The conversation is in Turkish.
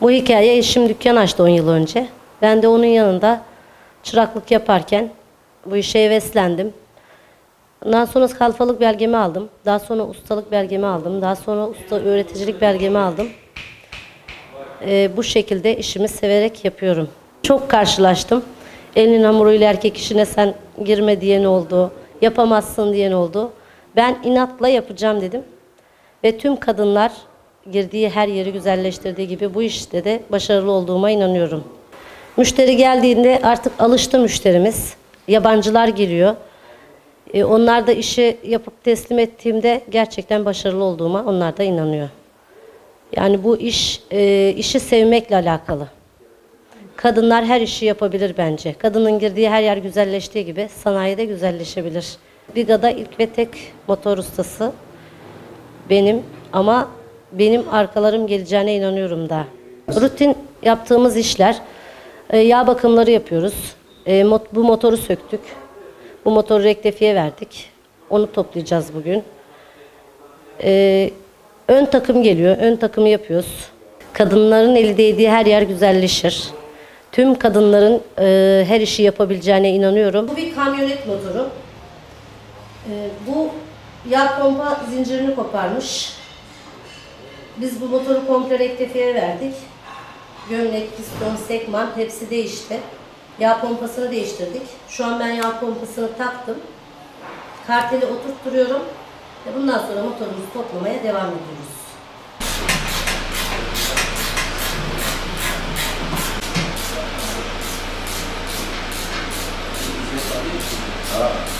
Bu hikaye eşim dükkan açtı 10 yıl önce. Ben de onun yanında çıraklık yaparken bu işe heveslendim. Ondan sonra kalfalık belgemi aldım. Daha sonra ustalık belgemi aldım. Daha sonra usta öğreticilik belgemi aldım. Ee, bu şekilde işimi severek yapıyorum. Çok karşılaştım. Elinin hamuruyla erkek işine sen girme diyen oldu. Yapamazsın diyen oldu. Ben inatla yapacağım dedim. Ve tüm kadınlar girdiği her yeri güzelleştirdiği gibi bu işte de başarılı olduğuma inanıyorum. Müşteri geldiğinde artık alıştı müşterimiz. Yabancılar geliyor. E, onlar da işi yapıp teslim ettiğimde gerçekten başarılı olduğuma onlar da inanıyor. Yani bu iş e, işi sevmekle alakalı. Kadınlar her işi yapabilir bence. Kadının girdiği her yer güzelleştiği gibi sanayide güzelleşebilir. Biga'da ilk ve tek motor ustası benim ama benim arkalarım geleceğine inanıyorum da. Rutin yaptığımız işler, e, yağ bakımları yapıyoruz. E, bu motoru söktük. Bu motoru rektifiye verdik. Onu toplayacağız bugün. E, ön takım geliyor. Ön takımı yapıyoruz. Kadınların eli değdiği her yer güzelleşir. Tüm kadınların her işi yapabileceğine inanıyorum. Bu bir kamyonet motoru. Bu yağ pompa zincirini koparmış. Biz bu motoru komple rektifiye verdik. Gömlek, piston, sekman hepsi değişti. Yağ pompasını değiştirdik. Şu an ben yağ pompasını taktım. Karteli oturtturuyorum. Bundan sonra motorumuzu toplamaya devam ediyoruz. Aa.